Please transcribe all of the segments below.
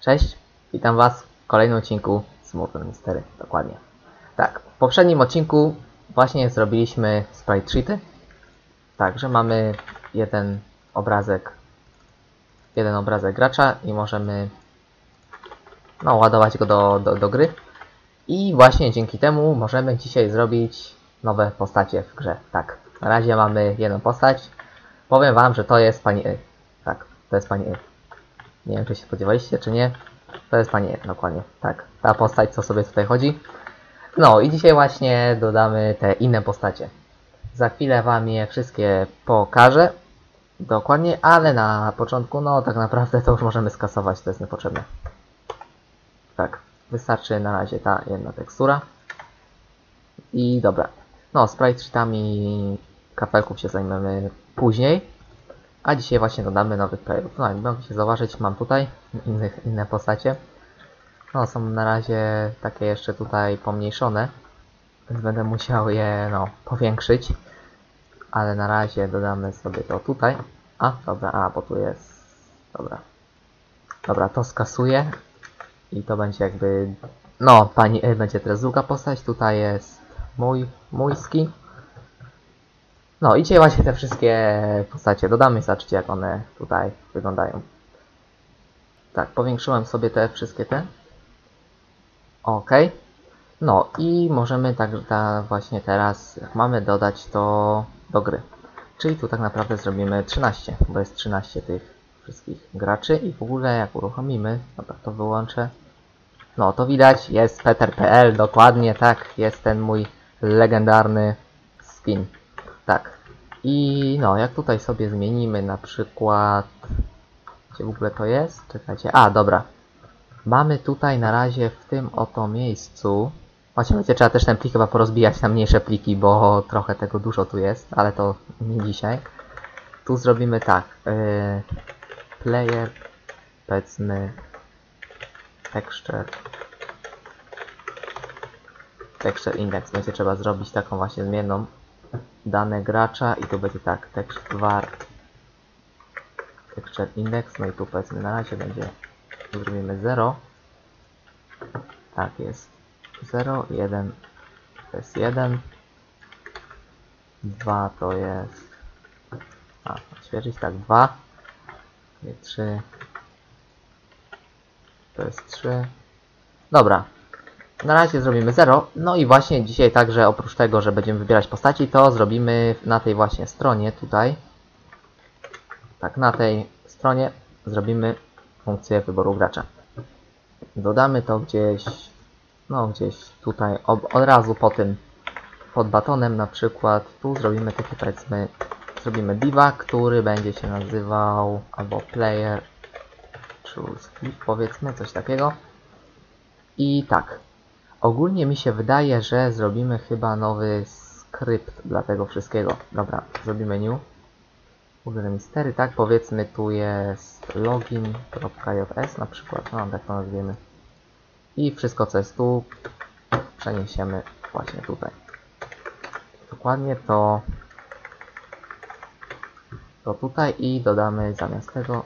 Cześć, witam Was w kolejnym odcinku Smurfen Mystery, dokładnie. Tak, w poprzednim odcinku właśnie zrobiliśmy sprite sheety. Także mamy jeden obrazek, jeden obrazek gracza i możemy no, ładować go do, do, do gry. I właśnie dzięki temu możemy dzisiaj zrobić nowe postacie w grze. Tak, na razie mamy jedną postać. Powiem Wam, że to jest pani Y. Tak, to jest pani Y. Nie wiem, czy się spodziewaliście, czy nie. To jest pani dokładnie. Tak, ta postać, co sobie tutaj chodzi. No i dzisiaj właśnie dodamy te inne postacie. Za chwilę Wam je wszystkie pokażę. Dokładnie, ale na początku, no tak naprawdę to już możemy skasować, to jest niepotrzebne. Tak, wystarczy na razie ta jedna tekstura. I dobra. No, sprite sheetami kafelków się zajmiemy później. A dzisiaj właśnie dodamy nowych playerów. No, jak mogliście zauważyć, mam tutaj innych, inne postacie. No, są na razie takie jeszcze tutaj pomniejszone. Więc będę musiał je, no, powiększyć. Ale na razie dodamy sobie to tutaj. A, dobra, a, bo tu jest... Dobra. Dobra, to skasuję. I to będzie jakby... No, pani y, będzie teraz druga postać. Tutaj jest mój, mójski. No i dzisiaj właśnie te wszystkie postacie dodamy zobaczcie jak one tutaj wyglądają. Tak, powiększyłem sobie te wszystkie te. Ok. No i możemy tak ta właśnie teraz, jak mamy dodać to do gry. Czyli tu tak naprawdę zrobimy 13, bo jest 13 tych wszystkich graczy i w ogóle jak uruchomimy, dobra to wyłączę. No to widać, jest Peter.pl, dokładnie tak, jest ten mój legendarny skin. Tak. I no, jak tutaj sobie zmienimy na przykład... Gdzie w ogóle to jest? Czekajcie. A, dobra. Mamy tutaj na razie w tym oto miejscu... Właśnie będzie trzeba też ten plik chyba porozbijać na mniejsze pliki, bo trochę tego dużo tu jest, ale to nie dzisiaj. Tu zrobimy tak. Yy, player, powiedzmy, texture, texture index. Będzie trzeba zrobić taką właśnie zmienną dane gracza i tu będzie tak text var texture index no i tu powiedzmy na razie będzie zrobimy 0 tak jest. 0 1 to jest 1 2 to jest a odświeżyć tak 2 3 to jest 3 dobra na razie zrobimy 0. No i właśnie dzisiaj także oprócz tego, że będziemy wybierać postaci, to zrobimy na tej właśnie stronie tutaj. Tak, na tej stronie zrobimy funkcję wyboru gracza. Dodamy to gdzieś, no gdzieś tutaj ob, od razu po tym, pod batonem na przykład. Tu zrobimy takie powiedzmy, zrobimy diva, który będzie się nazywał albo player choose powiedzmy, coś takiego. I tak, Ogólnie mi się wydaje, że zrobimy chyba nowy skrypt dla tego wszystkiego. Dobra, zrobimy new. Google Mystery, tak, powiedzmy tu jest login.js na przykład, no tak to nazwiemy. I wszystko co jest tu przeniesiemy właśnie tutaj. Dokładnie to to tutaj i dodamy zamiast tego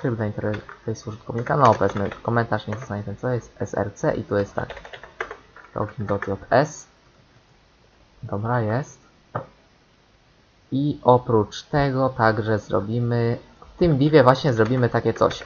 skrypt dla interfejsu użytkownika. No powiedzmy komentarz nie zostanie ten co jest src i tu jest tak. Login.js dobra jest. I oprócz tego także zrobimy w tym divie właśnie zrobimy takie coś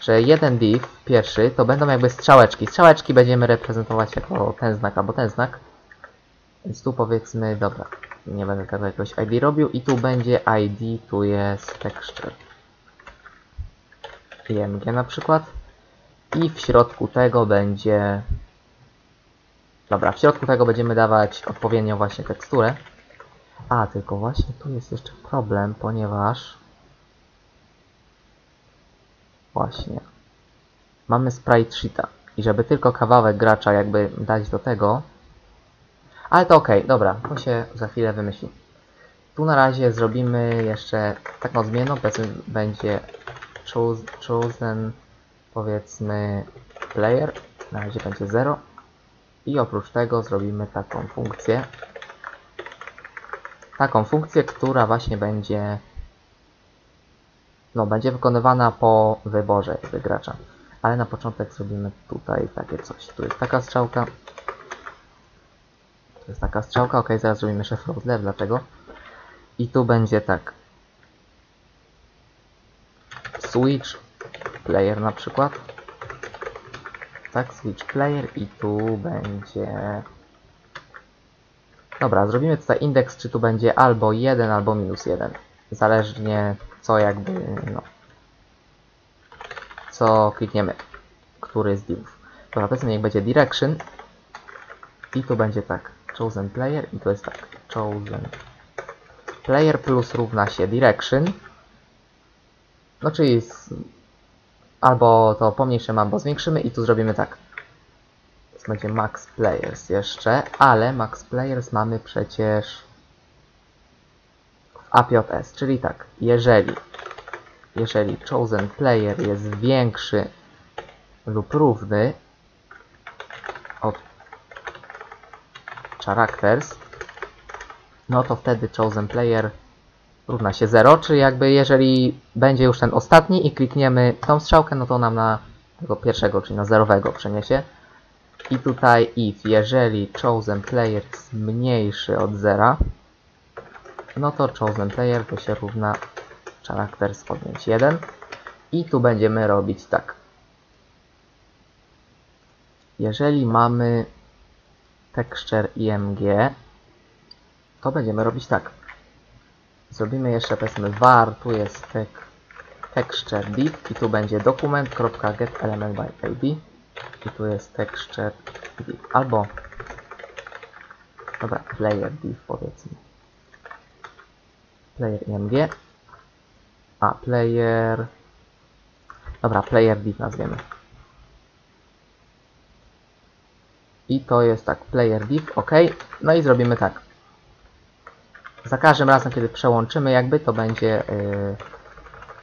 że jeden div pierwszy to będą jakby strzałeczki. Strzałeczki będziemy reprezentować jako ten znak albo ten znak. Więc tu powiedzmy dobra nie będę tego jakiegoś ID robił i tu będzie ID tu jest texture IMG na przykład. I w środku tego będzie dobra, w środku tego będziemy dawać odpowiednią właśnie teksturę. A, tylko właśnie tu jest jeszcze problem, ponieważ właśnie mamy sprite sheeta. I żeby tylko kawałek gracza jakby dać do tego. Ale to ok, dobra, to się za chwilę wymyśli. Tu na razie zrobimy jeszcze taką zmienną, powiedzmy będzie chosen powiedzmy player, na razie będzie 0 i oprócz tego zrobimy taką funkcję taką funkcję, która właśnie będzie no, będzie wykonywana po wyborze jakby gracza. Ale na początek zrobimy tutaj takie coś. Tu jest taka strzałka. Tu jest taka strzałka, ok, zaraz zrobimy left, dlaczego? I tu będzie tak. Switch player na przykład. Tak, switch player i tu będzie... Dobra, zrobimy tutaj indeks, czy tu będzie albo 1, albo minus 1. Zależnie co jakby, no... Co klikniemy. Który z divów. Dobra, powiedzmy niech będzie direction. I tu będzie tak, chosen player i to jest tak, chosen player plus równa się direction. No czyli z, albo to pomniejszymy, albo zwiększymy i tu zrobimy tak. To będzie max players jeszcze, ale max players mamy przecież w APJS, czyli tak, jeżeli jeżeli chosen player jest większy lub równy od characters, no to wtedy chosen player równa się 0, czyli jakby jeżeli będzie już ten ostatni i klikniemy tą strzałkę, no to nam na tego pierwszego, czyli na zerowego przeniesie. I tutaj if, jeżeli chosen player jest mniejszy od 0, no to chosen player to się równa characters odjąć 1. I tu będziemy robić tak. Jeżeli mamy texture img, to będziemy robić tak. Zrobimy jeszcze powiedzmy var, tu jest tek, texture div i tu będzie document.getElementById i tu jest texture div albo dobra, player div powiedzmy. Player img. A player dobra, player div nazwiemy. I to jest tak, player div, ok. No i zrobimy tak za każdym razem, kiedy przełączymy jakby, to będzie yy,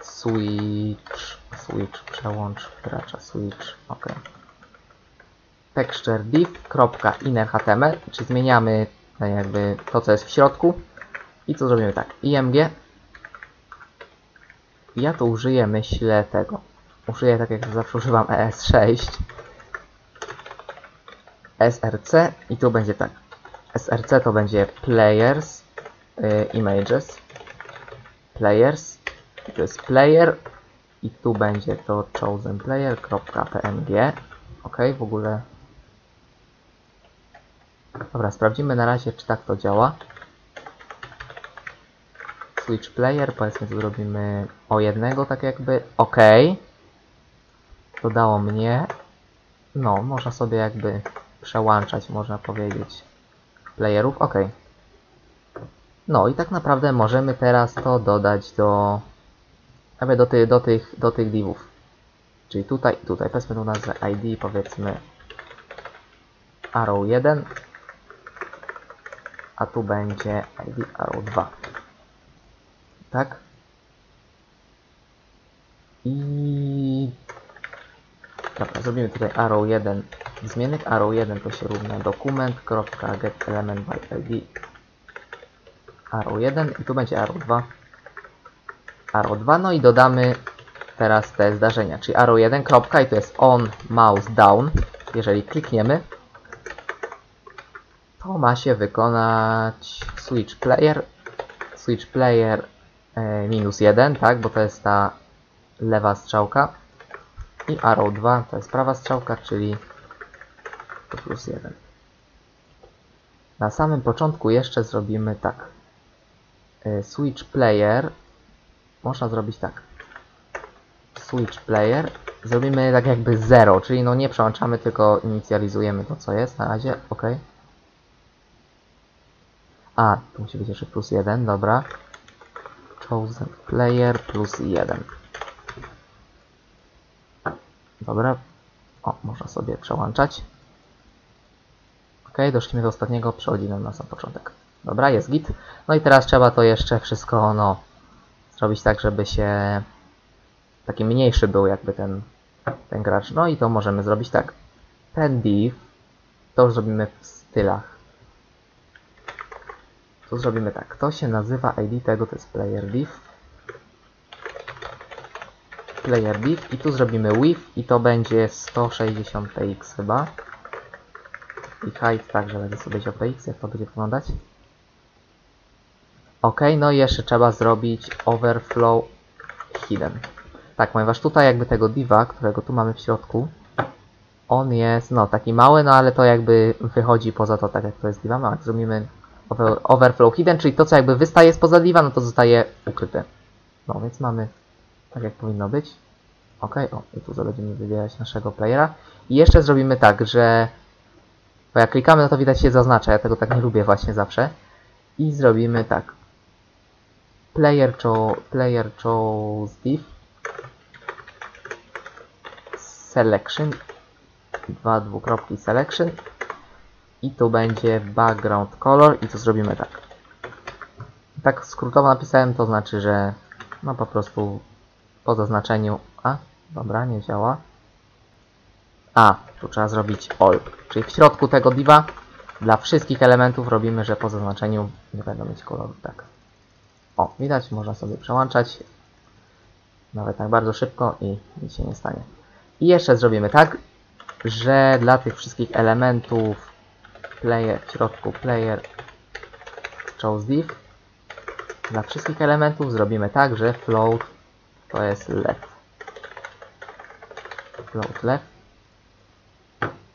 switch, switch, przełącz gracza, switch, ok. Texture div.innerhtml, czyli zmieniamy yy, jakby to, co jest w środku. I co zrobimy tak, img. Ja tu użyję, myślę, tego. Użyję, tak jak zawsze używam ES6. src i tu będzie tak. src to będzie players y, images players. To jest player. I tu będzie to chosen player.png ok, w ogóle. Dobra, sprawdzimy na razie czy tak to działa. Switch player, powiedzmy tu zrobimy o jednego tak jakby, ok. Dodało mnie. No, można sobie jakby przełączać, można powiedzieć playerów, ok no i tak naprawdę możemy teraz to dodać do jakby do, ty, do, tych, do tych divów. Czyli tutaj i tutaj. Powiedzmy tu nazwę ID, powiedzmy arrow 1, a tu będzie ID arrow 2. Tak? I Dobra, zrobimy tutaj arrow 1 zmiennik. Arrow 1 to się równa document.getElementById arrow 1 i tu będzie arrow 2 arrow 2 no i dodamy teraz te zdarzenia czyli arrow 1 kropka i to jest on mouse down. Jeżeli klikniemy to ma się wykonać switch player switch player e, minus 1 tak bo to jest ta lewa strzałka. I arrow 2 to jest prawa strzałka czyli plus 1 na samym początku jeszcze zrobimy tak switch player. Można zrobić tak. Switch player. Zrobimy tak jakby 0, czyli no nie przełączamy, tylko inicjalizujemy to co jest na razie, ok a, tu musi być jeszcze plus 1, dobra. Chosen player plus 1 dobra. O, można sobie przełączać. Ok, doszliśmy do ostatniego, przechodzimy na sam początek Dobra, jest git. No i teraz trzeba to jeszcze wszystko, no, zrobić tak, żeby się taki mniejszy był jakby ten, ten gracz. No i to możemy zrobić tak. Ten div, to już zrobimy w stylach. Tu zrobimy tak. To się nazywa ID tego, to jest player div. player div i tu zrobimy width i to będzie 160 px chyba. I height także będzie sobie o px, jak to będzie wyglądać. Ok, no i jeszcze trzeba zrobić overflow hidden. Tak, ponieważ tutaj jakby tego diva, którego tu mamy w środku, on jest, no, taki mały, no ale to jakby wychodzi poza to, tak jak to jest diva. No, jak zrobimy over, overflow hidden, czyli to, co jakby wystaje spoza diva, no to zostaje ukryte. No, więc mamy tak, jak powinno być. Ok, o, i tu będziemy wybierać naszego playera. I jeszcze zrobimy tak, że... Bo jak klikamy, no to widać się zaznacza, ja tego tak nie lubię właśnie zawsze. I zrobimy tak. Player, cho player div selection dwa dwukropki selection i tu będzie background color i to zrobimy tak. Tak skrótowo napisałem, to znaczy, że no po prostu po zaznaczeniu a, dobra, nie działa. A, tu trzeba zrobić all, czyli w środku tego diva dla wszystkich elementów robimy, że po zaznaczeniu nie będą mieć koloru, tak. O, widać, można sobie przełączać nawet tak bardzo szybko i nic się nie stanie. I jeszcze zrobimy tak, że dla tych wszystkich elementów player w środku player chose div dla wszystkich elementów zrobimy tak, że float to jest left. Float left.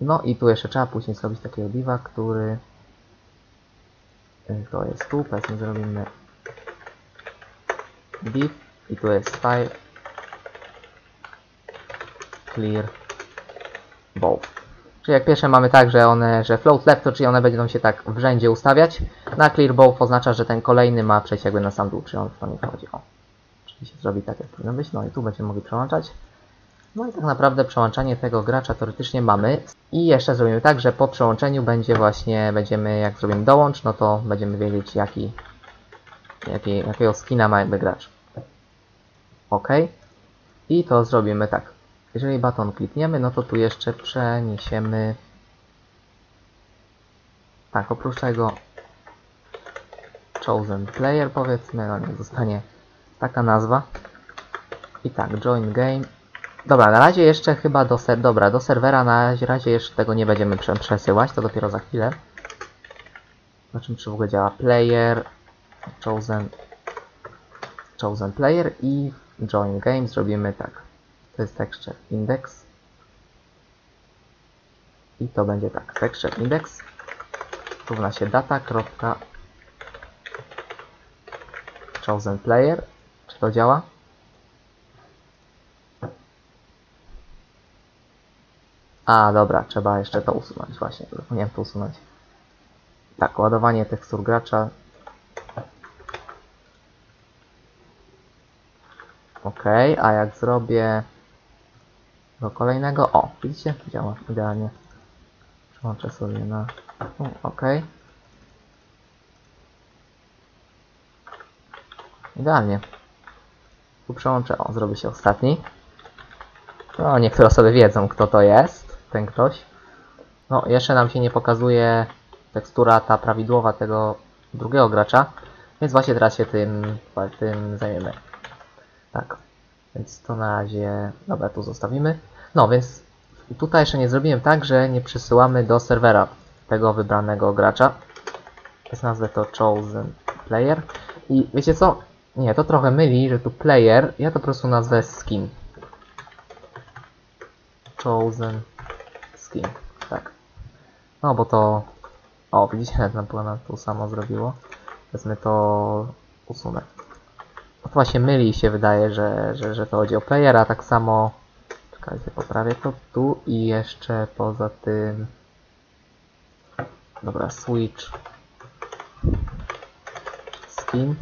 No i tu jeszcze trzeba później zrobić takiego diva, który to jest tu, powiedzmy zrobimy div i tu jest style clear both. Czyli jak pierwsze mamy tak, że one, że float left, to czyli one będą się tak w rzędzie ustawiać. Na clear both oznacza, że ten kolejny ma przejść jakby na sam dół, czyli on w to nie chodzi. O. Czyli się zrobi tak, jak powinno być. No i tu będziemy mogli przełączać. No i tak naprawdę przełączanie tego gracza teoretycznie mamy. I jeszcze zrobimy tak, że po przełączeniu będzie właśnie, będziemy, jak zrobimy dołącz, no to będziemy wiedzieć jaki, jaki jakiego skina ma jakby gracz. OK. I to zrobimy tak. Jeżeli baton klikniemy, no to tu jeszcze przeniesiemy... Tak, oprócz tego chosen player powiedzmy, no nie zostanie taka nazwa. I tak, join game. Dobra, na razie jeszcze chyba do ser dobra, do serwera na razie jeszcze tego nie będziemy prze przesyłać, to dopiero za chwilę. Zobaczymy czy w ogóle działa player, chosen, chosen player i join game zrobimy tak. To jest texture index. I to będzie tak, texture index równa się data, chosen player. Czy to działa? A, dobra, trzeba jeszcze to usunąć właśnie, zapomniałem to usunąć. Tak, ładowanie tekstur gracza. Ok, a jak zrobię do kolejnego, o, widzicie, działa idealnie. Przełączę sobie na, ok. Idealnie. Tu przełączę, o, zrobi się ostatni. No, niektóre osoby wiedzą, kto to jest, ten ktoś. No, jeszcze nam się nie pokazuje tekstura ta prawidłowa tego drugiego gracza, więc właśnie teraz się tym, tym zajmiemy. Tak, więc to na razie, dobra, tu zostawimy. No, więc tutaj jeszcze nie zrobiłem tak, że nie przesyłamy do serwera tego wybranego gracza. Jest nazwę to chosen player. I wiecie co? Nie, to trochę myli, że tu player, ja to po prostu nazwę skin. Chosen skin, tak. No bo to... O, widzicie, nam tu samo zrobiło. Wezmę to... usunę. To właśnie myli się wydaje, że, że, że to chodzi o playera, tak samo... Czekajcie, poprawię to tu i jeszcze poza tym... Dobra, switch skin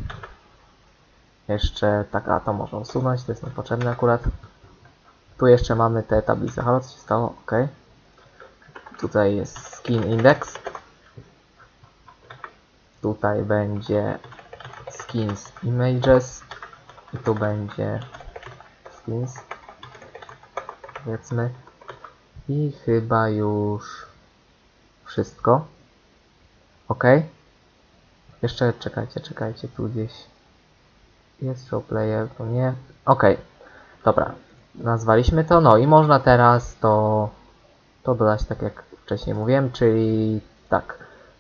jeszcze tak, a to można usunąć, to jest niepotrzebne akurat. Tu jeszcze mamy te tablice. Halo, co się stało? Ok. Tutaj jest skin index. Tutaj będzie skins images. I tu będzie skins. Powiedzmy. I chyba już wszystko. Ok. Jeszcze czekajcie, czekajcie, tu gdzieś jest show player, to nie. Ok, dobra. nazwaliśmy to, no i można teraz to, to dodać tak jak wcześniej mówiłem, czyli tak,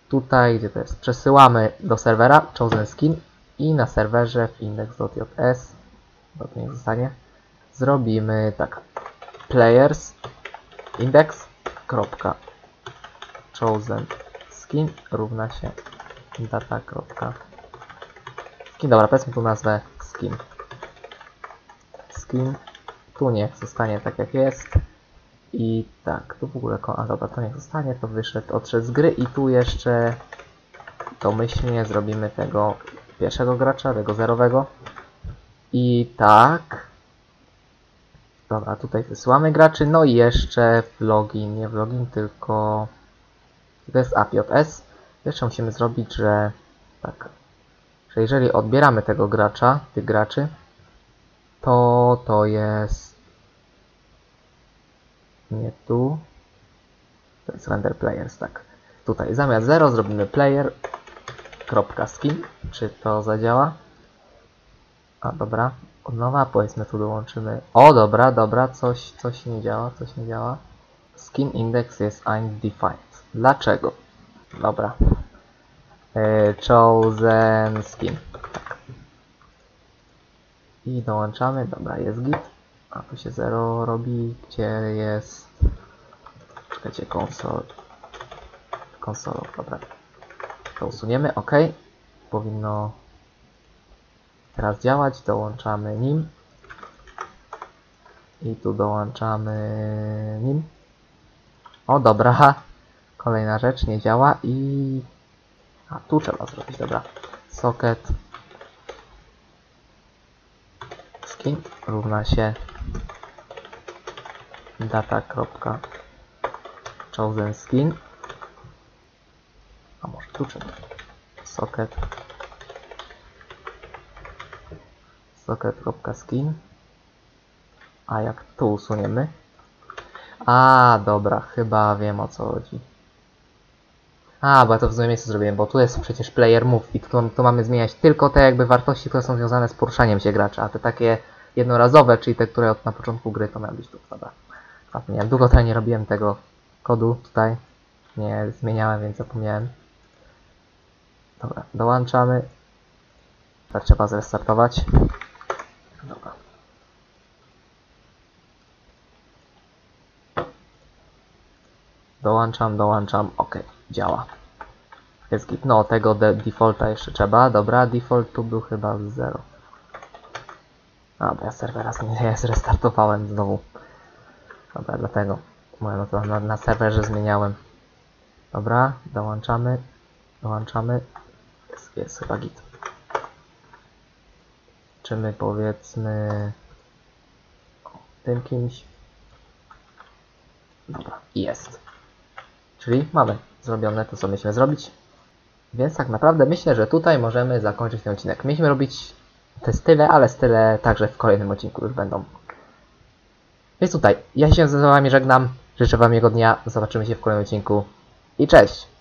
tutaj gdzie to jest, przesyłamy do serwera chosen skin i na serwerze w index.js, bo to niech zostanie, zrobimy tak, players index chosen skin równa się data skin, dobra, powiedzmy tu nazwę skin. Skin tu niech zostanie tak jak jest. I tak, tu w ogóle, a dobra, to niech zostanie, to wyszedł, odszedł z gry i tu jeszcze domyślnie zrobimy tego pierwszego gracza, tego zerowego. I tak. Dobra, tutaj wysyłamy graczy, no i jeszcze w login, nie w login, tylko to jest API.js jeszcze musimy zrobić, że tak, że jeżeli odbieramy tego gracza, tych graczy, to to jest nie tu. To jest render players, tak. Tutaj zamiast 0 zrobimy player skin, czy to zadziała? A dobra, od nowa powiedzmy tu dołączymy. O dobra, dobra, coś, coś nie działa, coś nie działa. Skin index jest undefined. Dlaczego? dobra. E, chosen skin. Tak. i dołączamy, dobra, jest git. A tu się 0 robi, gdzie jest? Czekajcie, konsol. Konsolą, dobra to usuniemy, ok. Powinno teraz działać, dołączamy nim. I tu dołączamy nim. O dobra. Kolejna rzecz nie działa i a tu trzeba zrobić, dobra. Socket. Skin równa się data chosen skin trzeba socket. Socket.skin a jak tu usuniemy? A dobra, chyba wiem o co chodzi. A, bo ja to w złym miejscu zrobiłem, bo tu jest przecież player move i tu, tu mamy zmieniać tylko te jakby wartości, które są związane z poruszaniem się gracza, a te takie jednorazowe, czyli te, które od na początku gry to miały być tu, dobra. Zapomniałem, długo tutaj nie robiłem tego kodu tutaj, nie zmieniałem, więc zapomniałem. Dobra, dołączamy. Tak trzeba zrestartować. Dobra. Dołączam, dołączam, ok, działa. Jest git. No, tego de defaulta jeszcze trzeba. Dobra, default tu był chyba 0. A, bo ja serwera ja zrestartowałem znowu. Dobra, dlatego. To na, na serwerze zmieniałem. Dobra, dołączamy. Dołączamy. Jest, jest chyba powiedzmy tym kimś? Dobra, jest. Czyli mamy zrobione to, co mieliśmy zrobić. Więc tak naprawdę myślę, że tutaj możemy zakończyć ten odcinek. Mieliśmy robić te style, ale style także w kolejnym odcinku już będą. Więc tutaj, ja się z wami żegnam. Życzę wam miłego dnia. Zobaczymy się w kolejnym odcinku. I cześć!